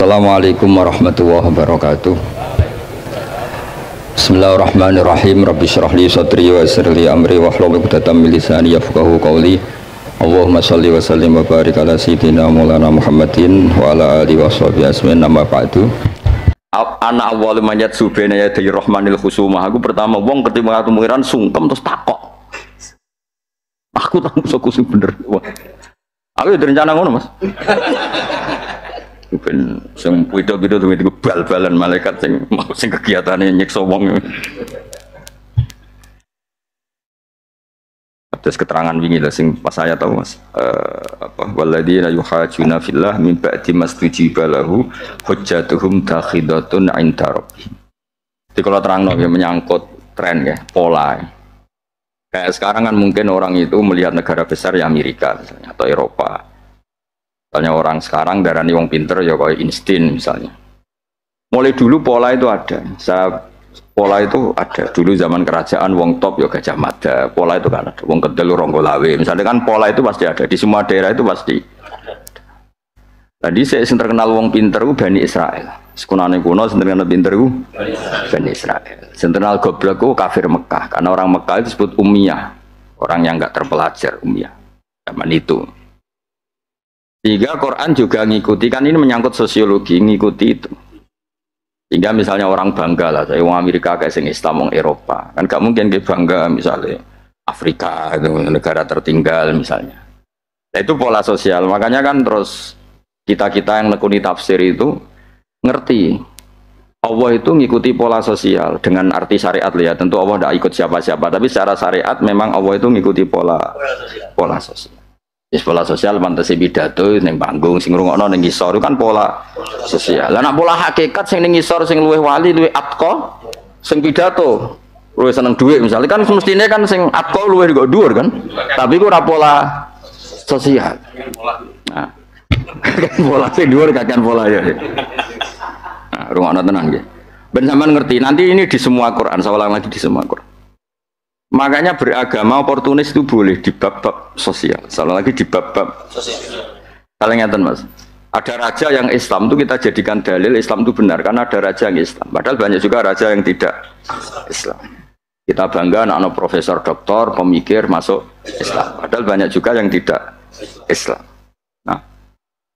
Assalamualaikum warahmatullahi wabarakatuh. Bismillahirrahmanirrahim. Rabbi syrah li sadri wa yassir li amri wa hlul 'uqdatam min lisani yafqahu qawli. Allahumma salli wa sallim wa barik ala sayyidina Maulana Muhammadin wa ala alihi wa sahbihi asmin nama ba'du. Anak awal manjat subena ya dari rahmanil khusumah Aku pertama wong ketika ketemu pengiran sungkem terus takok. Aku tak kusung bener. Aku ya rencana ngono mas ben sing pida-pida tuh itu bal-balan malaikat sing mau sing kegiatannya nyiksa wong Atas keterangan wingi lah sing pas saya tahu Mas. Uh, apa waladina yuhajuna fillah min ba'di mastujiba lahu hujjatuhum takhidatun 'inda rabbihim. Jadi kalau terang ya menyangkut tren ya, pola. Ya. Kayak sekarang kan mungkin orang itu melihat negara besar ya Amerika misalnya atau Eropa Misalnya orang sekarang darani wong pinter ya kayak instin misalnya. Mulai dulu pola itu ada. Saya pola itu ada dulu zaman kerajaan wong top ya Gajah Mada. Pola itu kan ada. Wong kedel Ronggolawe. Misalnya kan pola itu pasti ada di semua daerah itu pasti. Tadi saya terkenal wong pinter itu Bani Israel. Sekunane kuno terkenal pinter itu Bani Israel. Terkenal goblok itu kafir Mekah karena orang Mekah itu disebut umiyah. Orang yang nggak terpelajar umiyah. Zaman itu. Sehingga Quran juga ngikuti kan ini menyangkut sosiologi ngikuti itu. Sehingga misalnya orang bangga lah, saya orang Amerika kayak sing Islam, orang Eropa, kan gak mungkin kayak bangga misalnya Afrika itu negara tertinggal misalnya. Nah, itu pola sosial, makanya kan terus kita kita yang nekuni tafsir itu ngerti. Allah itu ngikuti pola sosial dengan arti syariat. Ya tentu Allah tidak ikut siapa-siapa tapi secara syariat memang Allah itu ngikuti pola pola sosial Yes, pola sosial pantas pidato neng panggung sing ngrungokno ning ngisor kan pola sosial. Lah nek pola hakikat sing ning ngisor sing wali luwih atqa sing pidato luwih seneng duit misalnya kan semestinya kan sing atqa luwih kok dhuwur kan. Tapi ku ora pola sosial. Nah. pola sing dhuwur kakean pola ya. Nah, rungokno tenan nggih. Ben sampean ngerti, nanti ini di semua Quran, saya lagi di semua Quran. Makanya beragama oportunis itu boleh di bab-bab sosial. Salah lagi di bab-bab sosial. Kalian ngeten mas. Ada raja yang Islam itu kita jadikan dalil Islam itu benar karena ada raja yang Islam. Padahal banyak juga raja yang tidak Islam. Kita bangga anak-anak profesor, doktor, pemikir masuk Islam. Padahal banyak juga yang tidak Islam.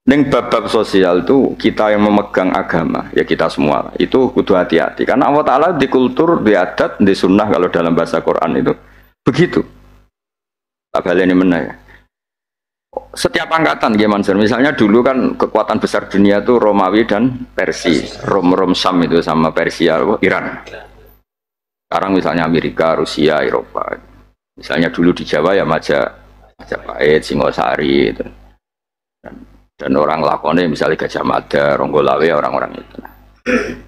Neng bab-bab sosial itu kita yang memegang agama ya kita semua itu kudu hati-hati karena Allah Taala di kultur di adat di sunnah kalau dalam bahasa Quran itu begitu. Tak ini mana ya. Setiap angkatan gimana sih? Misalnya dulu kan kekuatan besar dunia itu Romawi dan Persia, Rom Rom Sam itu sama Persia, Iran. Sekarang misalnya Amerika, Rusia, Eropa. Misalnya dulu di Jawa ya Majapahit, Majapahit, Singosari itu orang lakone misalnya Gajah Mada, Ronggolawe orang-orang itu.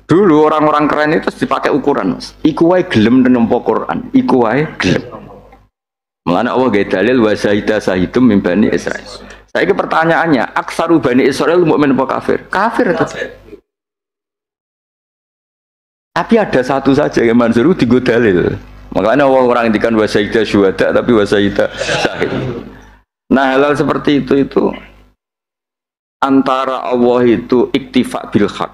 Dulu orang-orang keren itu dipakai ukuran mas. Iku wae gelem dan nempo Quran. Iku wae gelem. Allah gaya dalil wa sahida sahidum mimbani Israel. Saya ke pertanyaannya, aksaru bani Israel mau menempo kafir? Kafir atau Tapi ada satu saja yang manzuru tiga dalil. Makanya Allah orang indikan wa sahida syuhada tapi wa sahida sahid. Nah halal seperti itu itu antara Allah itu iktifa bil hak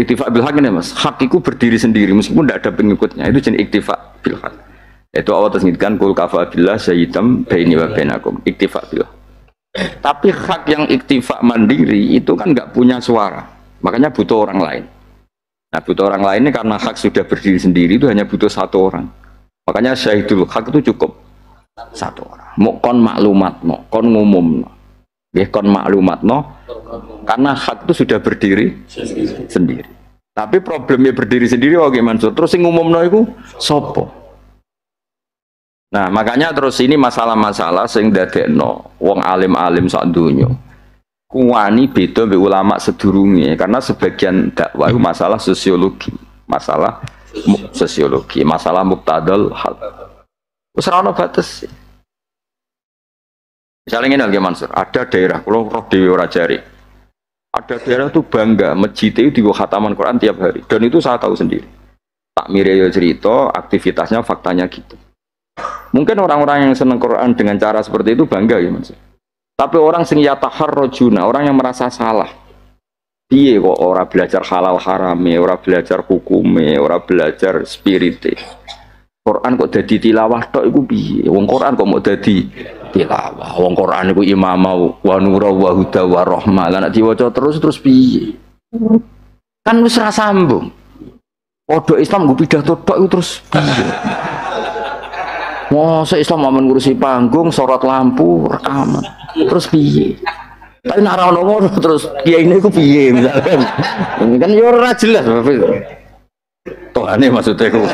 iktifa bil hak ini mas. Hak itu berdiri sendiri meskipun tidak ada pengikutnya. Itu jenis iktifa bil hak itu Allah tersebutkan kul kafa billah sayyidam baini wa bainakum. Iktifa bil tapi hak yang iktifa mandiri itu kan nggak punya suara. Makanya butuh orang lain. Nah butuh orang lain ini karena hak sudah berdiri sendiri itu hanya butuh satu orang. Makanya syahidul hak itu cukup satu orang. Mau kon maklumat mau kon ngumum Ya kon maklumat no, karena hak itu sudah berdiri sendiri. Tapi problemnya berdiri sendiri oh gimana Terus yang umum no itu sopo. Nah makanya terus ini masalah-masalah sing no wong alim-alim sak dunia. Kuwani beda be ulama sedurunge karena sebagian dakwah masalah sosiologi, masalah sosiologi, masalah muktadal hal. Ora batas. Misalnya ini Mansur, ada daerah, kalau roh Dewi Rajari, ada daerah itu bangga, masjid itu di khataman Quran tiap hari, dan itu saya tahu sendiri. Tak mirip cerita, aktivitasnya, faktanya gitu. Mungkin orang-orang yang senang Quran dengan cara seperti itu bangga ya Mansur. Tapi orang sing yatahar rojuna, orang yang merasa salah, Piye kok ora belajar halal harame, ora belajar hukume, ora belajar spirite. Quran kok dadi tilawah tok iku piye? Wong Quran kok mau dadi tilawah. Wong Quran iku imamau wa nura wa huda wa rahmah. Lah nek diwaca terus terus piye? Kan wis ra sambung. Podok Islam gue pidato tok iku terus piye? Masa Islam mau ngurusi panggung, sorot lampu, rekaman. Terus piye? Tapi nak ora ono terus kiai ini ku piye misalkan. Kan ya ora jelas. Tuhane maksudnya ku.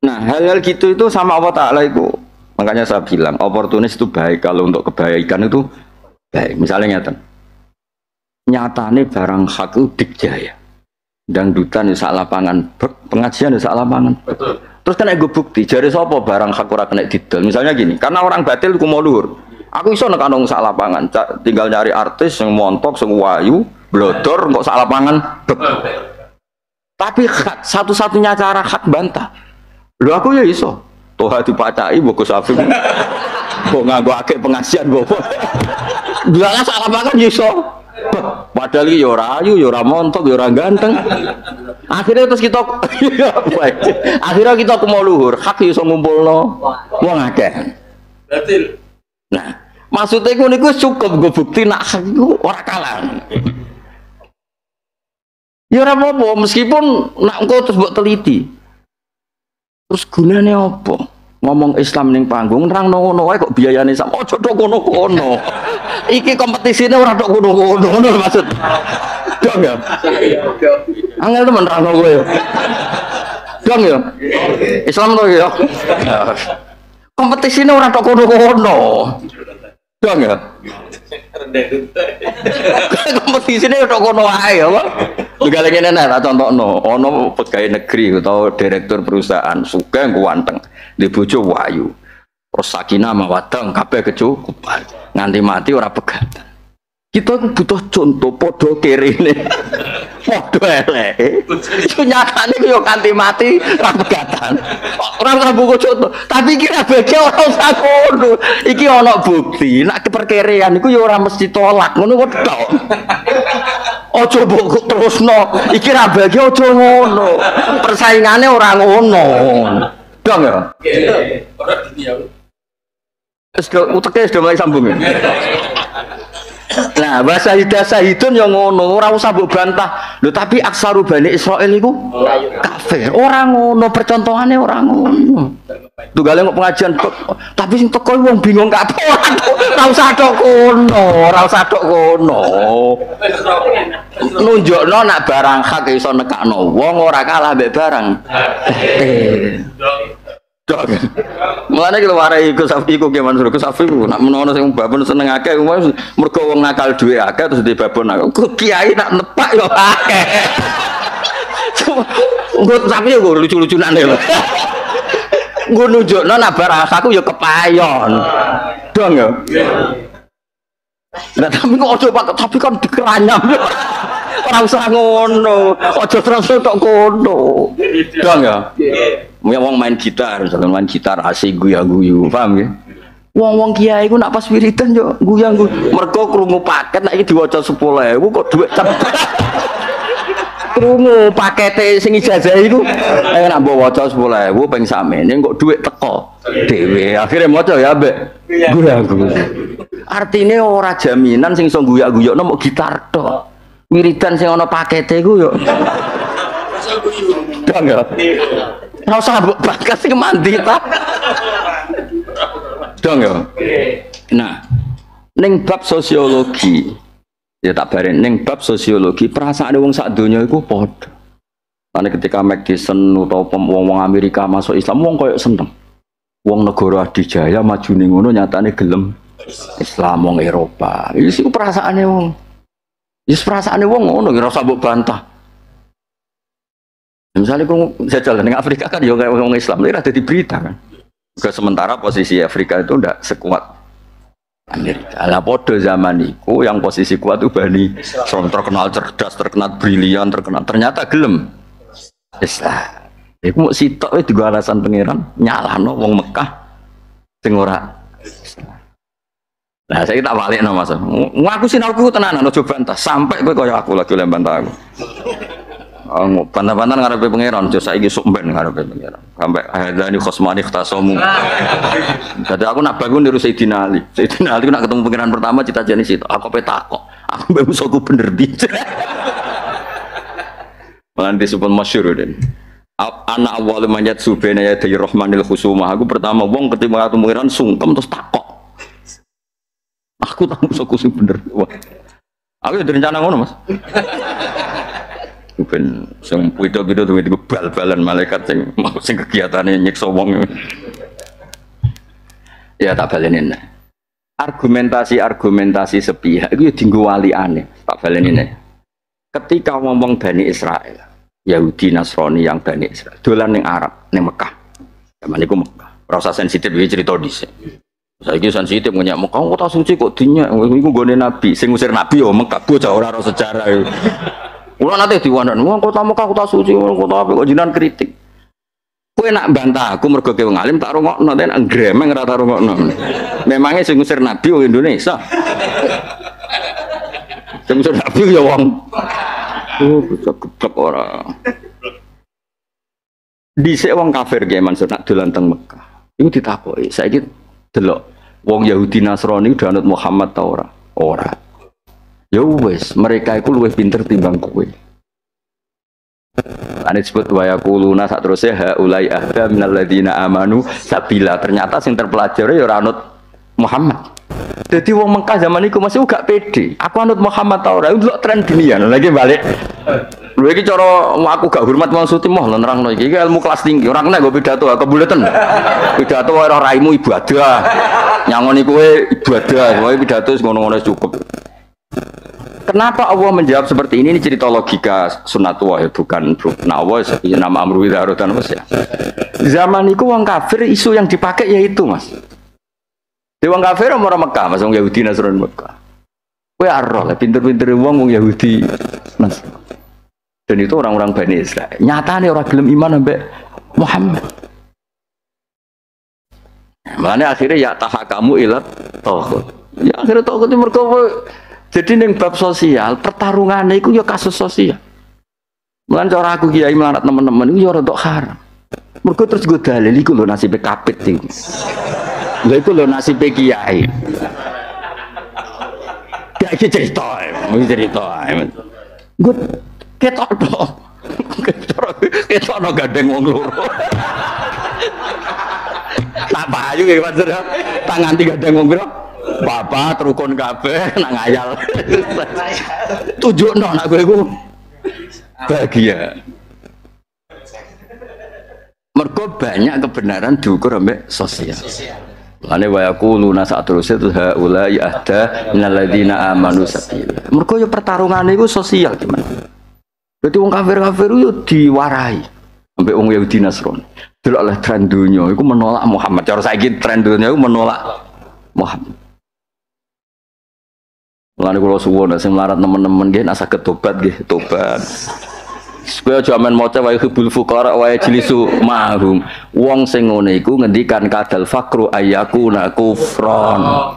Nah, hal-hal gitu itu sama Allah Ta'ala itu makanya saya bilang oportunis itu baik. Kalau untuk kebaikan itu baik. Misalnya nyata nyatane barang hak itu dikjaya. Dangdutan di salah lapangan pengajian di salah lapangan. Betul. terus kena gue bukti jari sopo barang hak ora kena misalnya gini karena orang batil ku mau luhur. Aku iso nek nong salah lapangan. Tinggal nyari artis yang montok yang wayu blodor kok salah lapangan tapi satu-satunya cara hak bantah. Lho aku ya iso. Toha dipacai buku sapi. Kok nganggo akeh pengajian bopo. Dulalah salah makan ya iso. Padahal iki ya ora ayu, ya ora montok, ya ora ganteng. Akhirnya terus kita akhirnya kita ke mau luhur, hak iso ngumpulno wong akeh. Betul. Nah, maksudnya gue niku cukup gue bukti nak hak iku ora kalah. Ya ora apa-apa, meskipun nak engko terus buat teliti. Terus gunanya apa? Ngomong Islam ning panggung nerang ngono wae kok biayane sama ojo tok kono-kono. Iki kompetisine ora tok kono-kono ngono maksud. Dong ya. Angel temen nerang kowe. Dong ya. Islam to ya. Kompetisine ora tok kono-kono. Dong ya. Kompetisine tok kono wae ya, Pak. Juga lagi nenek lah contoh no, ono pegawai negeri atau direktur perusahaan suka yang kuanteng di bojo wayu, terus sakinah mawadang kabeh kecukupan, nganti mati ora pegatan. Kita butuh contoh podo kiri podo elek. Itu nyatanya yo kanti mati pegatan. Orang ora buku contoh, tapi kira bagi orang sakono. Iki ono bukti, nak keperkirian iku yo ora mesti tolak, ngono wedok. Ojo mbok terusno, iki ra bagi ojo ngono. Persaingane ora ngono. Dong ya? Ora dunia. Wis uteke sudah mulai sambung ya. Nah, bahasa hidah sahidun yang ngono, ora usah mbok bantah. Lho tapi aksaru Bani Israil iku kafir. Ora ngono, percontohane ora ngono. Tunggale kok pengajian tapi sing teko wong bingung kabeh. Ora usah tok kono, ora usah tok kono. Nunjukno nak barang hak iso nekakno wong ora kalah mbek barang. Eh. Mulane kalau warai iku sapi iku ge Mansur sapi ku nak menono sing babon seneng akeh mergo wong nakal duwe akeh terus di babon aku. Kiai nak nepak yo akeh. Nggo sapi yo lucu-lucunan lho. Nggo nunjukno nak barang aku yo kepayon. Dong yo. Nah, tapi kok ojo pak tapi kan dikeranyam. Ora usah ngono. Ojo terus tok kono. Dong ya. Mau wong main gitar, misalnya main gitar asik guyu-guyu, paham ya? Wong-wong kiai ku nak pas wiridan yo guyang guyu. Mergo krungu paket nek diwaca 10.000 kok dhuwit cepet. krungu pakete sing ijazah iku eh nak mbok waca 10.000 ping samene kok dhuwit teko dhewe. Akhire maca ya mbek guyang guyu. Artine ora jaminan sing iso guyak-guyokno mok gitar tok. Wiridan sing ana pakete iku yo. Dong ya. Ora usah bakas sing mandi ta. Dong ya. Nah, ning bab sosiologi ya tak baren ning bab sosiologi perasaan wong sak donya iku padha. Karena ketika Madison atau wong-wong Amerika masuk Islam, wong koyo seneng. Wong negara adijaya maju ning ngono nyatane gelem Islam wong Eropa. Iki sih perasaane wong. Wis perasaane wong ngono usah mbok bantah. Misalnya kau jajal di Afrika kan ya kayak orang Islam itu ada di berita kan. Juga sementara posisi Afrika itu tidak sekuat Amerika. Lah podo zaman itu yang posisi kuat itu Bani Islam terkenal cerdas, terkenal brilian, terkenal ternyata gelem Islam. Iku mau sitok itu alasan pangeran nyala no wong Mekah sing ora Nah, saya tak balik nama mas. Ngaku sih aku tenan, no coba bantah. Sampai gue kaya aku lagi oleh bantah aku. Oh, bantah-bantah ngarepe pangeran, jo saiki sumben ngarepe pangeran. Sampai hadani khosmani khtasomu. Jadi aku nak bangun niru Sayyidina Ali. Sayyidina Ali nak ketemu pangeran pertama cita jenis itu. Aku pe takok. Aku be musuhku bener di. Malah disebut masyhur den. Anak awal manjat subena ya dari Rahmanil Khusumah. Aku pertama wong ketemu pangeran sungkem terus takok. Aku tahu musuhku sing bener. Wah. Aku ya rencana ngono, Mas. Ben sing pito-pito duwe bal-balan malaikat sing sing kegiatane nyiksa wong. Ya tak balenin. Argumentasi-argumentasi sepihak itu ya dinggo wali aneh. Tak balenin. Ketika ngomong Bani Israel, Yahudi Nasrani yang Bani Israel, dolan ning Arab, ning Mekah. Zaman iku Mekah. Rasa sensitif iki cerita dhisik. Saiki sensitif punya Mekah kota suci kok dinya iku gone nabi, sing ngusir nabi yo Mekah bocah ora ora sejarah. Kulo nate diwandan, wong kota Mekah kota suci, kota apa kok jinan kritik. Kowe nak bantah aku mergo kowe ngalim tak rungokno, ten gremeng ora tak rungokno. Memangnya sing ngusir nabi wong Indonesia. Sing ngusir nabi ya wong. Oh, bisa geblek ora. Dhisik wong kafir ge Mansur nak dolan teng Mekah. Iku ditakoki, saiki delok wong Yahudi Nasrani udah anut Muhammad ta ora? Ora. Ya wes, mereka itu lebih pinter timbang kowe. Ane disebut wa yaquluna sak terusé haulai ahda minal ladina amanu sabila. Ternyata sing terpelajar ya anut Muhammad. Jadi wong Mekah zaman itu masih gak pede. Aku anut Muhammad tau ora, ndelok tren dunia. Lagi balik. Lha iki cara aku gak hormat wong suti moh nerangno iki. Iki ilmu kelas tinggi. Ora kena go pidato kebuleten. Pidato ora raimu ibadah. Nyangoni kowe ibadah. Kowe pidato ngono-ngono cukup. Kenapa Allah menjawab seperti ini? Ini cerita logika sunatullah ya, bukan nawa nama amru dan mas ya. Zaman itu wong kafir isu yang dipakai yaitu mas. Di wong kafir orang Mekah, mas wong Yahudi Nasrani Mekah. Kue arroh lah, pinter-pinter wong wong Yahudi Nasrani. Dan itu orang-orang Bani Israel. Nyatanya orang gelem iman sampai Muhammad. Mana akhirnya ya tahak kamu ilat tohut. Ya akhirnya tohut itu mereka jadi neng bab sosial, pertarungan itu ya kasus sosial. Mulan cara aku kiai melarat teman-teman itu ya untuk haram. Mereka terus gue dalil itu lo nasib kapit itu. Lo itu lo nasib kiai. Kayak cerita, cerita. Gue ketok dong. Ketok dong gandeng wong loro. Tak payu kayak maksudnya tangan tiga gandeng wong biro. Bapak terukun kabeh nak ngayal. Tujuk no nak gue gue bahagia. Mereka banyak kebenaran diukur sampai sosial. Lane wa yaquluna saat terus itu haula ahda minal ladzina amanu sabila. Mereka yo pertarungan itu sosial gimana? Berarti wong kafir-kafir itu diwarai sampai wong Yahudi Nasrani. Oleh tren dunia itu menolak Muhammad. Cara saiki tren dunia itu menolak Muhammad. Mulane kula suwun sing melarat teman-teman nggih nasa ketobat nggih, tobat. Supaya aja men maca wa yuhibbul fuqara wa yajlisu mahum. Wong sing ngene ngendikan kadal fakru ayyakuna kufron.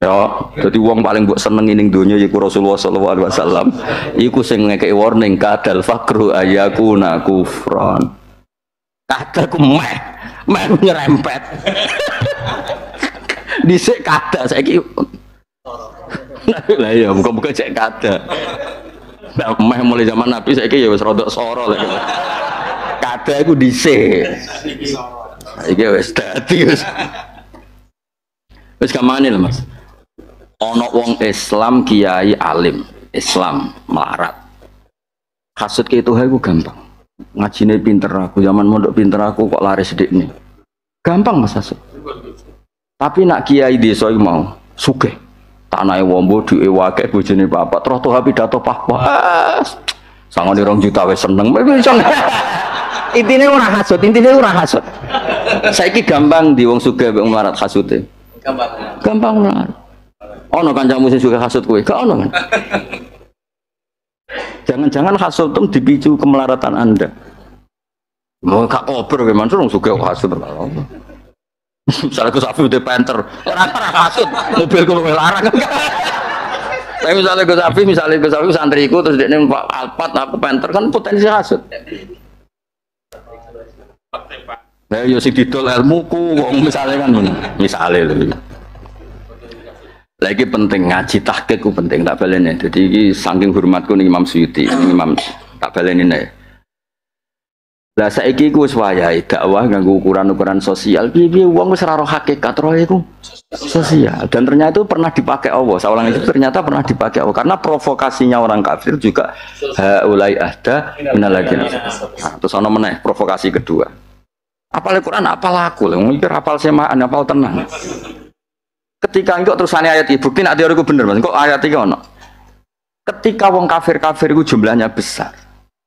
Ya, jadi wong paling mbok seneng ning donya yaiku Rasulullah sallallahu alaihi wasallam. Iku sing ngekeki warning kadal fakru ayyakuna kufron. Kadal ku meh, meh nyerempet. Dhisik kadal saiki lah iya buka-buka cek kada nah meh mulai zaman nabi saya ya wis rodok soro lagi kada aku dise iki wis dadi wis wis kamane mas ono wong Islam kiai alim Islam melarat. Hasud ke itu aku gampang. Ngajine pinter aku zaman mondok pinter aku kok lari sedikit nih gampang mas hasud tapi nak kiai desa mau sugih. Tanah wombo di ewake bojone bapak terus tuh pidato pahwa sangon rong juta wes seneng. Intinya orang hasut intinya orang hasut saiki gampang di wong mbek melarat hasute gampang. Gampang melarat ono kancamu sing suka hasut kowe gak ono kan jangan-jangan hasut itu dipicu kemelaratan anda mau gak kober gimana suruh suka hasut Misalnya Gus Afif udah penter, orang-orang kasut, mobil gue larang. Tapi misalnya Gus Afif, misalnya Gus Afif santriku terus dia Pak Alpat, aku penter kan potensi kasut. Nah, yo sing didol ilmuku, wong misalnya kan misalnya lho. Lagi penting ngaji tahqiq penting tak baleni. Jadi iki saking hormatku ning Imam Suyuti, Imam tak baleni nih. Lah saiki ku wis wayahe dakwah nganggo ukuran-ukuran sosial. Piye-piye wong wis ora roh hakikat roh iku sosial. Dan ternyata itu pernah dipakai Allah. Saulang itu ternyata pernah dipakai Allah karena provokasinya orang kafir juga haulai ahda minalladzina. Nah, terus ana meneh provokasi kedua. Apal Quran apal aku, mikir apal semaan, apal tenang. Ketika engkau terusannya ayat itu, bukti nak teoriku bener mas, kok ayat itu ono. Ketika wong kafir-kafir itu jumlahnya besar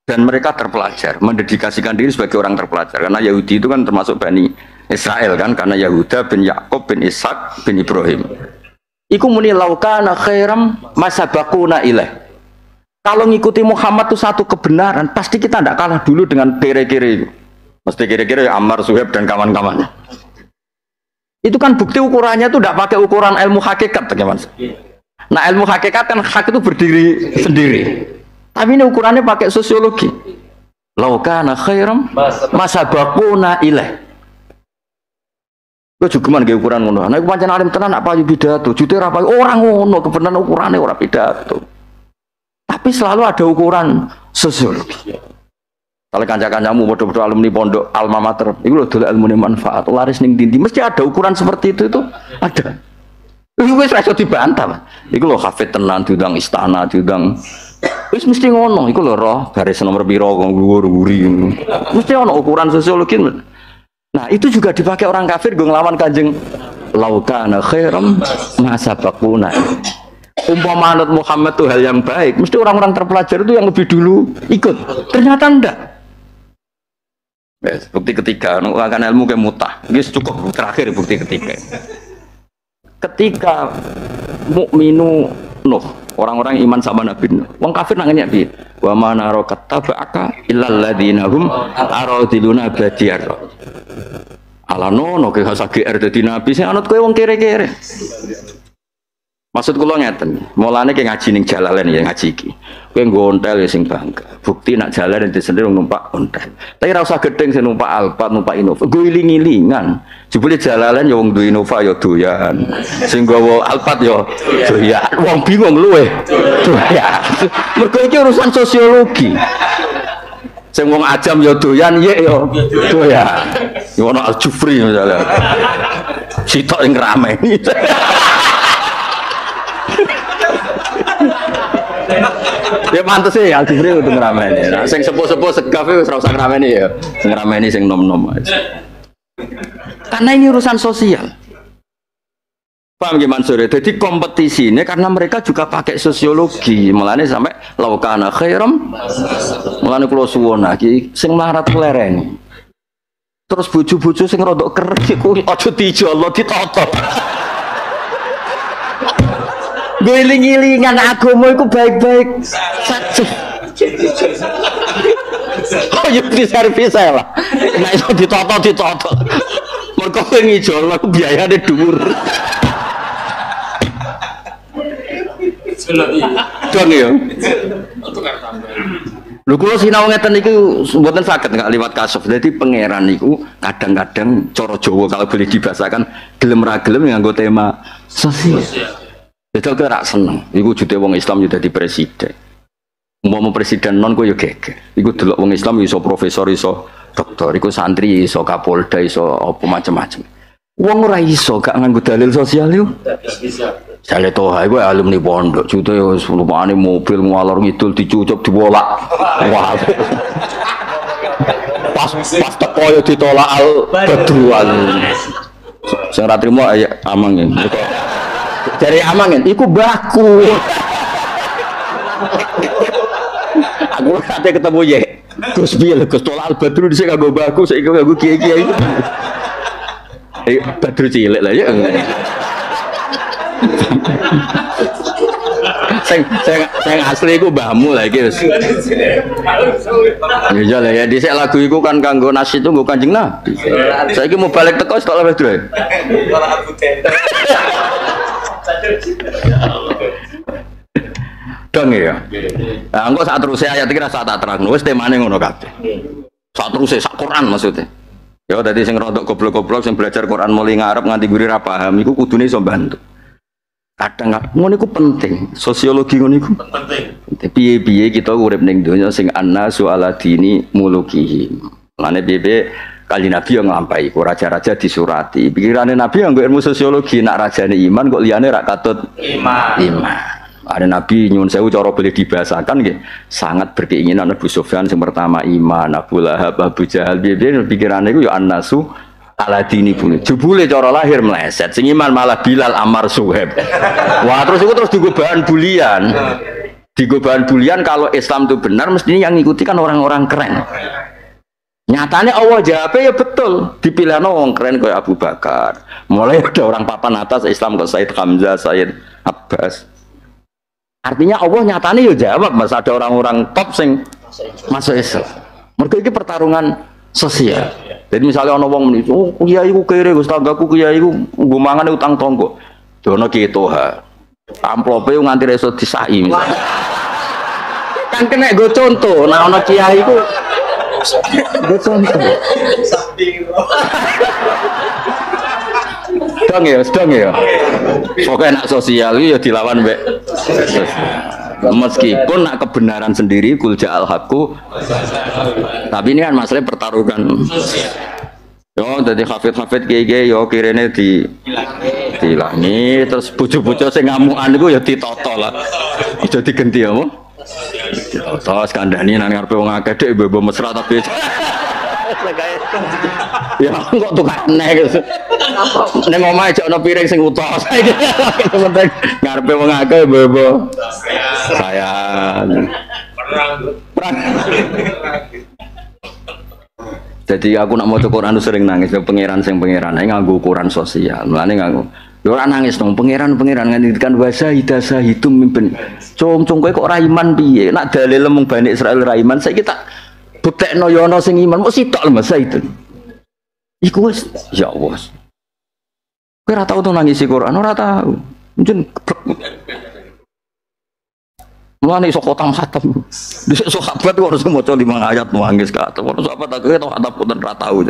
dan mereka terpelajar, mendedikasikan diri sebagai orang terpelajar karena Yahudi itu kan termasuk Bani Israel kan karena Yahuda bin Yakub bin Ishak bin Ibrahim. Iku muni laukana khairam masa bakuna ilaih. Kalau ngikuti Muhammad itu satu kebenaran, pasti kita tidak kalah dulu dengan itu. Mesti kira-kira ya Ammar, Suheb dan kawan-kawannya. Itu kan bukti ukurannya itu tidak pakai ukuran ilmu hakikat, teman Nah ilmu hakikat kan hak itu berdiri sendiri. Tapi ini ukurannya pakai sosiologi. Laukana khairam masa bakuna ilaih. Gue juga mana ukuran ngono. Nah, pancen alim tenan apa pidato, jute apa orang ngono kebenaran ukurannya orang pidato. Tapi selalu ada ukuran sosiologi. Kalau kanca-kancamu bodoh-bodoh alumni pondok alma mater, itu loh dulu ilmu manfaat. Laris ning dindi, mesti ada ukuran seperti itu itu ada. Itu wis rasa dibantah. Iku loh hafid tenan diundang istana, diundang Wis mesti ngono, iku lho roh garis nomor piro kok guri Mesti ono ukuran sosiologi. Nah, itu juga dipakai orang kafir gue ngelawan Kanjeng laukana khairam masa bakuna. Umpama Muhammad itu hal yang baik, mesti orang-orang terpelajar itu yang lebih dulu ikut. Ternyata enggak. Yes, bukti ketiga, akan ilmu ke mutah. Ini cukup terakhir bukti ketiga. Ketika mukminu Nuh, orang-orang iman sama Nabi Nuh. Wong kafir nangnya bi. Wa mana rokat tabaka illal ladzina hum aradiluna badiyar. Ala nono ke hasa GR dadi nabi sing anut kowe wong kere-kere. Maksud kula ngeten, mulane ke ngaji ning jalalen ya ngaji iki. Kowe nggo ontel ya sing bangga. Bukti nak jalan ente sendiri numpak ontel. Tapi ora usah gedeng sing numpak Alphard, numpak Innova. Go iling-ilingan. Jebule jalalen ya wong duwe Innova ya doyan. Sing gawa Alphard ya doyan. Wong bingung luwe. Doyan. Mergo iki urusan sosiologi. Sing wong ajam ya doyan, ye ya doyan. Ya ono Al-Jufri misalnya. Sitok yang rame. ya pantes ya Al Jufri untuk ngerameni. Nah, sing sepuh-sepuh segaf itu ora usah ngerameni ya. Sing ngerameni sing nom-nom aja. Karena ini urusan sosial. Paham gimana sore? Jadi kompetisi ini karena mereka juga pakai sosiologi. Mulane sampai laukana khairam. Mulane kulo suwon lagi sing melarat lereng. Terus bucu-bucu sing rodok kerja ku aja dijolo ditotot. Giling-gilingan agama itu baik-baik saja. Oh yuk di servis saya lah. Nah itu ditoto ditoto. Mereka ngijol aku biayanya dhuwur. Ya. Lho kula sinau ngeten niku mboten saged nggak liwat kasuf. Jadi pangeran niku kadang-kadang coro Jawa kalau boleh dibahasakan gelem ra gelem nganggo tema sosial. Jadi aku rak seneng. Iku jute wong Islam jadi presiden. Mau presiden non gue yo geger. Iku delok wong Islam iso profesor iso dokter, iku santri iso kapolda iso apa macam-macam. Wong ora iso gak nganggo dalil sosial yo. Jale toha iku alumni pondok, jute yo lumane mobil ngalor ngidul dicucup dibolak. Wah. pas pas teko yo ditolak al bedruan. Sing ra trimo amang ya. Dari amangen, iku baku. Aku nanti ketemu ya. Gus piye Gus tolak al badru dhisik kanggo baku saiki kanggo kiai-kiai. Eh badru cilik lah ya. sing sing sing asli iku mbahmu lagi wis. Iya lah ya dhisik lagu iku kan kanggo nasi itu nggo Kanjeng Nabi. Saiki mau balik teko tok dulu. Dong ya. Nah, engko saat terus ayat iki rasa tak terang. Wis temane ngono kabeh. Saat terus sak Quran maksudnya. Ya tadi sing rodok goblok-goblok sing belajar Quran mulai ngarep nganti guri ra paham iku kudune iso bantu. Kadang ngono iku penting, sosiologi ngono iku penting. Piye-piye kita urip ning donya sing anna suala dini mulukihi. Lane piye kali Nabi yang nglampahi ku raja-raja disurati. Pikirane Nabi yang ilmu sosiologi nak rajane iman kok liyane rak katut iman. Iman. Ada Nabi nyun sewu cara boleh dibahasakan gitu. sangat berkeinginan Abu Sufyan yang pertama iman, Abu Lahab, Abu Jahal, biar pikirannya itu ya an-nasu ala dini bulu. Jebule cara lahir meleset, sing iman malah Bilal Amar Suheb. Wah terus itu terus digobahan bulian. Digobahan bulian kalau Islam itu benar mestinya yang ngikuti kan orang-orang keren. Nyatanya Allah jawabnya ya betul. Dipilih orang keren kayak Abu Bakar. Mulai ada orang papan atas Islam ke Said Hamzah, Said Abbas. Artinya Allah nyatanya ya jawab mas ada orang-orang top sing masuk Islam. Mereka ini pertarungan sosial. Jadi misalnya orang ngomong ini, oh kiai ku kere, gus tanggaku kiai ku gumangan utang tonggo. Dono gitu ha. Amplope nganti reso disai kan kena gue contoh, nah ono kiai ku gue contoh. Sedang ya, sedang ya. Pokoknya nak sosial ya dilawan mbek. Meskipun nak kebenaran sendiri kulja al haku, tapi ini kan masalah pertarungan. Yo, jadi hafid hafid gege yo kirene di dilangi, terus bucu-bucu sing ngamukan itu ya ditoto lah. Jadi ganti ya, Ditoto skandani nang ngarepe wong akeh dhek ibu mesra tapi ya kok tukang aneh gitu. Neng omah aja ono piring sing utuh penting ngarepe wong akeh bebo saya perang. Jadi aku nak mau Quran sering nangis pangeran sing pangeran. Ini nganggu ukuran sosial. Mulane nganggu Lho ora nangis dong, pangeran-pangeran ngendikan wasa hidasa itu mimpin. Cung-cung kowe kok raiman piye? Nak dalil mung Bani Israel raiman saiki tak buktekno yo ana sing iman, mesti tok Mas itu. Iku wis ya Allah. Kowe ora tau to nangis Quran, ora tau. Mungkin Mulane iso kotam khatam. Dhisik sahabat harus maca lima ayat nangis ka atas. Ora sahabat aku tau khatam pun ora tau.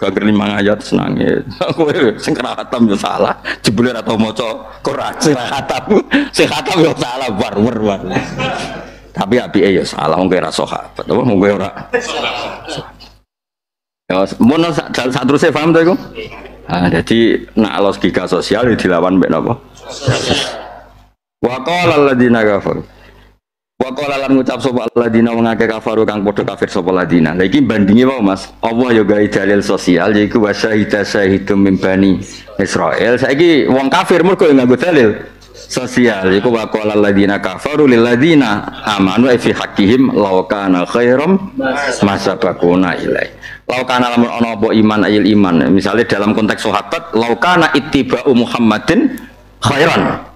Gak lima ayat senangnya. Kowe sing kena khatam yo salah. Jebule ora tau maca Quran sing khatam. Sing khatam yo salah war war war. Tapi api ya salah wong ora sahabat. Apa wong ora. Ya, mun sak terus paham to iku? Nah, jadi nak logika sosial dilawan mbek napa? Wa qala alladziina kafaru. Wa qala lan ngucap sapa alladziina wong akeh kafaru kang padha kafir sapa alladziina. Lah iki bandinge wae Mas. Allah ya gawe dalil sosial yaiku wa syahida syahidum min bani Israil. Saiki wong kafir mergo nganggo dalil sosial iku wa qala alladziina kafaru lil ladziina amanu fi haqqihim law kana khairam masabaquna ilai lau kana lamun ana apa iman ayil iman misalnya dalam konteks sahabat lau kana ittiba'u Muhammadin khairan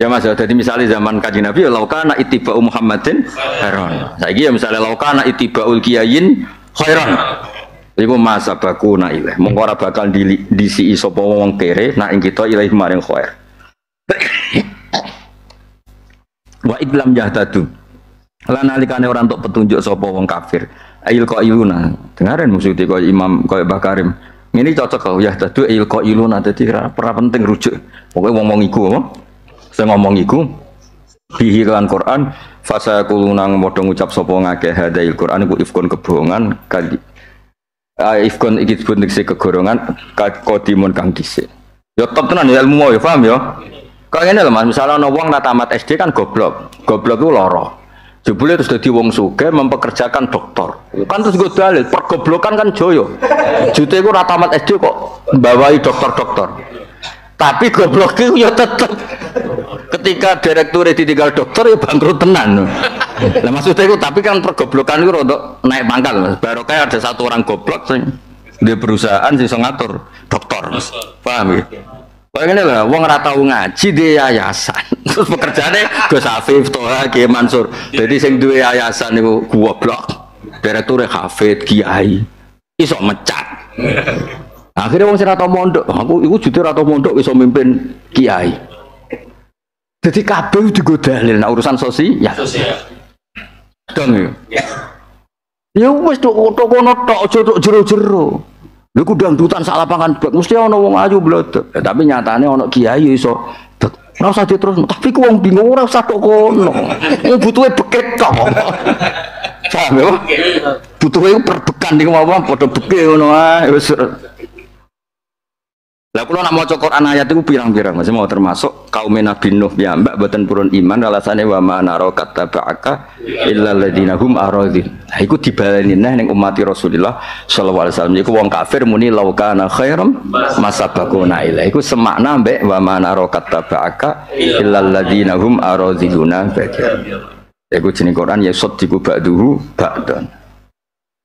ya mas jadi misalnya zaman kaji nabi lau kana ittiba'u Muhammadin khairan saiki ya misalnya lau kana ittiba'ul kiyayin khairan Iku masa baku na ilaih Mungko ora bakal di disi sapa wong kere nak ing kita ilaih maring khair. Wa idlam jahtadu. Lan nalikane ora entuk petunjuk sapa wong kafir. Ail iluna Dengarin maksudnya kok Imam kau Bakarim. Ini cocok kau ya tadu ail iluna dadi pernah penting rujuk. Pokoknya ngomong iku apa? Saya ngomong iku bihi kan Quran fasa kuluna modong ngucap sapa ngake hadail Quran iku ifkon kebohongan kali uh, ifkon iki disebut kegorongan kodimun kang dhisik. Ya top tenan ya ilmu ya paham ya. Kok ngene lho Mas, misalnya ana wong tamat SD kan goblok. Goblok itu loro. Jebule terus jadi wong suge mempekerjakan dokter. Kan terus gue dalil, pergoblokan kan joyo. Jute gue ratamat SD kok bawai dokter-dokter. Tapi goblok itu ya tetep ketika direktur ditinggal dokter ya bangkrut tenan. Nah maksudnya itu tapi kan pergoblokan itu untuk naik pangkal. Baru kayak ada satu orang goblok sing di perusahaan sih ngatur dokter. Paham ya? Pengen lah, wong ora tau ngaji di yayasan. Terus pekerjaane Gus Afif, Toha, Kiai Mansur. Jadi sing duwe yayasan niku goblok. Direktur Hafid, Kiai. Iso mecat. Akhirnya wong sing ora mondok, aku iku jujur ora mondok iso mimpin Kiai. Jadi kabeh digodalin nah urusan sosial. Ya. Dong ya. Ya wis tok tok kono tok aja tok jero-jero. Lha ku dangdutan sak lapangan blok mesti ana wong ayu blodok. Ya, tapi nyatane ana kiai iso ora usah diterus, tapi ku wong bingung ora usah tok kono. Wong butuhe beket tok. Paham ya? Butuhe perbekan niku apa padha beke ngono ae wis. Lah kula nak maca Quran ayat itu pirang-pirang masih mau termasuk kaum Nabi Nuh ya mbak boten purun iman alasane wa ma naro katabaka illa alladziina hum aradin. Nah iku dibaleni neh ning umat Rasulullah sallallahu alaihi wasallam iku wong kafir muni law kana khairam masabaquna ila. Iku semakna mbek wa ma naro katabaka illa alladziina hum aradiluna bagian. Iku jeneng Quran ya sadiku ba'duhu ba'dan.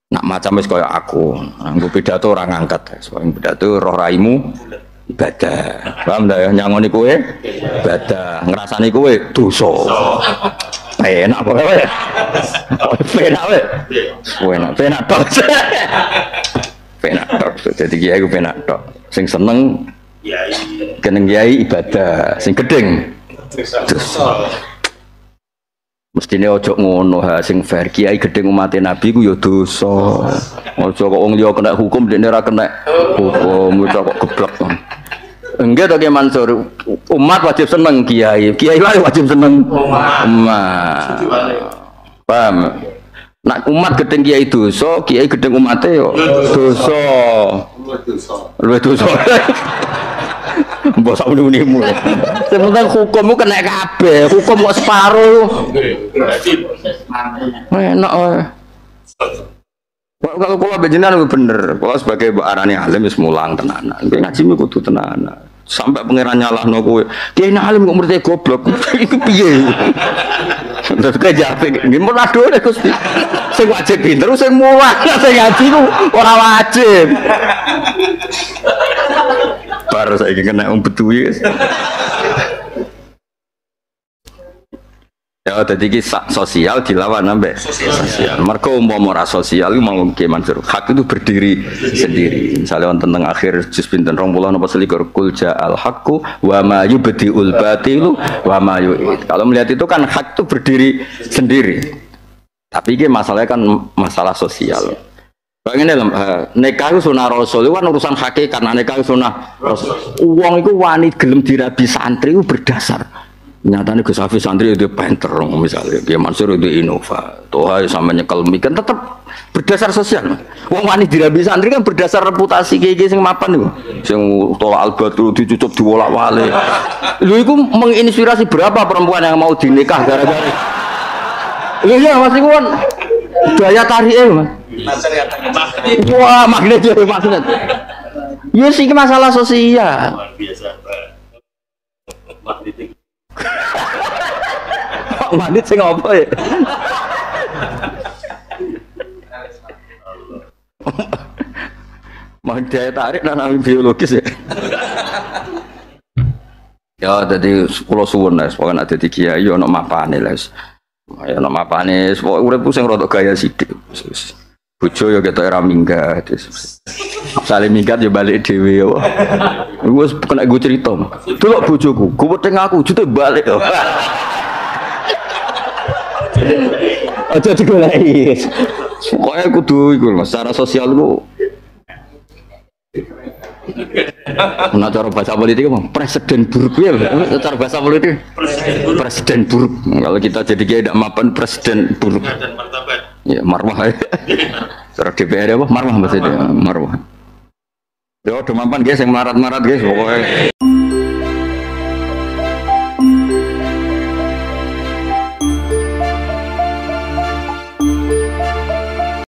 Nak macam wis kaya aku, nganggo pidato ora ngangkat. Soale pidato roh raimu ibadah. Paham dah ya nyangoni kowe ibadah, ngrasani kowe dosa. Enak apa kowe? Penak kowe. Penak, penak tok. Penak tok. Jadi kiai ku penak tok. Sing seneng keneng kiai ibadah, sing gedeng dosa. Mestine ojo ngono ha sing fair kiai gedeng umat Nabi ku ya dosa. Ojo kok wong liya kena hukum dekne ora kena hukum, kok geblek. Enggak to Mansur, umat wajib seneng kiai, kiai lah wajib seneng umat. Paham? Nak umat gedeng kiai dosa, kiai gedeng umate yo dosa. Luwih dosa. Mbok sak muni-munimu. Sing penting hukummu kena kabeh, hukum kok separo. Enak wae. Kalau kalau bejenan bener, kalau sebagai arani alim wis mulang tenanan. Ngaji mi kudu tenanan. Sampai pangeran nyalahno kowe. Kiai alim kok mrete goblok. Iku piye? Terus jawab, nggih mun aduh nek Gusti. Sing wajib pinter sing mulang, sing ngaji ku ora wajib. Baru saya kena um. Ya, jadi kisah sosial dilawan sampai sosial. Mereka umpama ora sosial itu mau gimana hak itu berdiri sendiri. Misalnya wonten tentang akhir juz pinten 20 napa selikur kul ja'al haqqu wa ma yubdiul batilu wa ma yu'id. Kalau melihat itu kan hak itu berdiri sendiri. Tapi ini masalahnya kan masalah sosial. Pengen dalam uh, nikah itu sunnah rasul itu kan urusan hakikat karena nikah itu sunnah rasul. Uang itu wanit gelem dirabi santri itu berdasar nyatanya Gus Hafiz santri itu penter misalnya. Dia Mansur itu Innova. Toha sama nyekel kan tetap berdasar sosial wong wani dirabi santri kan berdasar reputasi kayak sing mapan itu sing tolak albatru dicucup diwolak wale lu itu menginspirasi berapa perempuan yang mau dinikah gara-gara? Lu iya masih kan daya tariknya mas. Wah magnet jadi magnet. Ya sih masalah sosial Pak Manit sing apa ya? Mau daya tarik dan ambil biologis ya? ya, jadi sepuluh suwun lah, pokoke nanti tiga ya, yo nomah panil lah, yo nomah panil, sepuluh udah pusing rotok gaya sih, Bojo ya kita era minggat. Saling minggat ya balik dewi ya. Gue kena gue cerita. Tuh bojoku, gue peteng aku, jute balik. Aja digoleki. Pokoknya kudu iku Mas, secara sosial ku Nah cara bahasa politik apa? Presiden buruk ya, cara bahasa politik presiden buruk. Kalau kita jadi kayak tidak mapan presiden buruk. Ya marwah ya. Cara DPR apa? Marwah maksudnya marwah. Ya udah mapan guys yang marat-marat guys pokoknya.